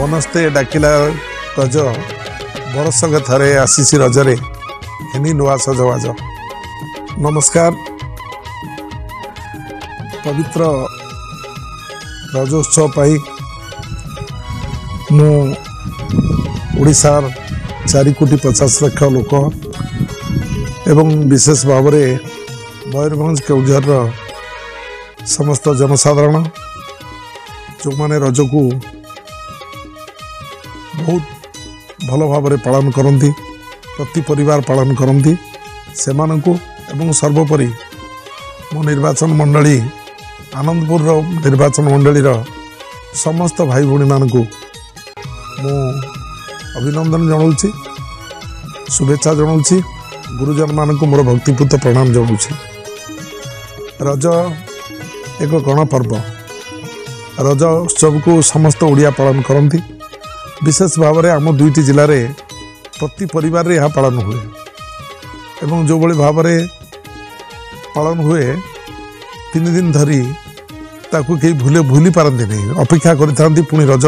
बनस्ते डाकिला रज बरसक थे आसी रजरे हेनी नुआ सजवाज नमस्कार पवित्र रजोत्सव पाई मुशार चारोटी पचास लक्ष लोक विशेष भाव मयूरभ के समस्त जनसाधारण जो मैंने रज को ବହୁତ ଭଲ ଭାବରେ ପାଳନ କରନ୍ତି ପ୍ରତି ପରିବାର ପାଳନ କରନ୍ତି ସେମାନଙ୍କୁ ଏବଂ ସର୍ବୋପରି ମୋ ନିର୍ବାଚନ ମଣ୍ଡଳୀ ଆନନ୍ଦପୁରର ନିର୍ବାଚନ ମଣ୍ଡଳୀର ସମସ୍ତ ଭାଇ ଭଉଣୀମାନଙ୍କୁ ମୁଁ ଅଭିନନ୍ଦନ ଜଣାଉଛି ଶୁଭେଚ୍ଛା ଜଣାଉଛି ଗୁରୁଜନମାନଙ୍କୁ ମୋର ଭକ୍ତିପୂତ ପ୍ରଣାମ ଜଣାଉଛି ରଜ ଏକ ଗଣପର୍ବ ରଜ ଉତ୍ସବକୁ ସମସ୍ତ ଓଡ଼ିଆ ପାଳନ କରନ୍ତି ବିଶେଷ ଭାବରେ ଆମ ଦୁଇଟି ଜିଲ୍ଲାରେ ପ୍ରତି ପରିବାରରେ ଏହା ପାଳନ ହୁଏ ଏବଂ ଯେଉଁଭଳି ଭାବରେ ପାଳନ ହୁଏ ତିନି ଦିନ ଧରି ତାକୁ କେହି ଭୁଲେ ଭୁଲି ପାରନ୍ତିନି ଅପେକ୍ଷା କରିଥାନ୍ତି ପୁଣି ରଜ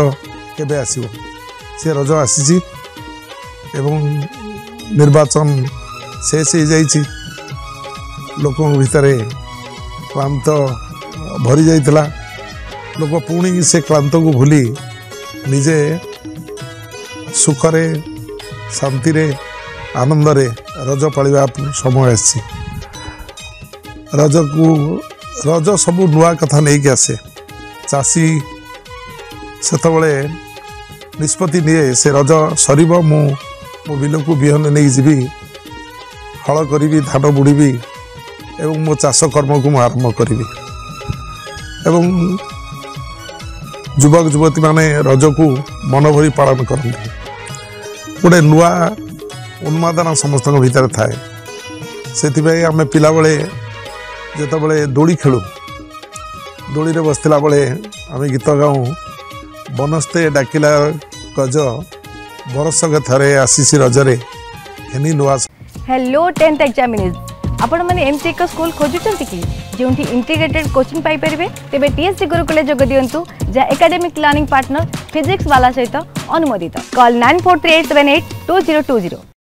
କେବେ ଆସିବ ସେ ରଜ ଆସିଛି ଏବଂ ନିର୍ବାଚନ ଶେଷ ହୋଇଯାଇଛି ଲୋକଙ୍କ ଭିତରେ କ୍ଳାନ୍ତ ଭରିଯାଇଥିଲା ଲୋକ ପୁଣି ସେ କ୍ଳାନ୍ତକୁ ଭୁଲି ନିଜେ ସୁଖରେ ଶାନ୍ତିରେ ଆନନ୍ଦରେ ରଜ ପାଳିବା ସମୟ ଆସିଛି ରଜକୁ ରଜ ସବୁ ନୂଆ କଥା ନେଇକି ଆସେ ଚାଷୀ ସେତେବେଳେ ନିଷ୍ପତ୍ତି ନିଏ ସେ ରଜ ସରିବ ମୁଁ ମୋ ବିଲକୁ ବିହନ ନେଇ ଯିବି ହଳ କରିବି ଧାନ ବୁଡ଼ିବି ଏବଂ ମୋ ଚାଷ କର୍ମକୁ ମୁଁ ଆରମ୍ଭ କରିବି ଏବଂ ଯୁବକ ଯୁବତୀମାନେ ରଜକୁ ମନ ଭରି ପାଳନ କରନ୍ତି गोटे नुआ उन्मादना समस्त भितर थाए से आम पिला जो बड़े दोड़ी खेलु दोड़ी में बसला बेले आम गीत गाऊ बनस्ते डाकिला गज बरस थे आशीष रजरे हेलो टेन्थ एक्जामिनेज आपण मैंने एमती स्कूल खोजुंट कि जो इंटीग्रेटेड कोचिंग पारे तेज टीएससी गुरुकुल जो दिंतु जहाँ एकाडेमिक लर्णिंग पार्टनर फिजिक्स वाला सहित अनुमोदित कल nine four three eight seven eight two zero two zero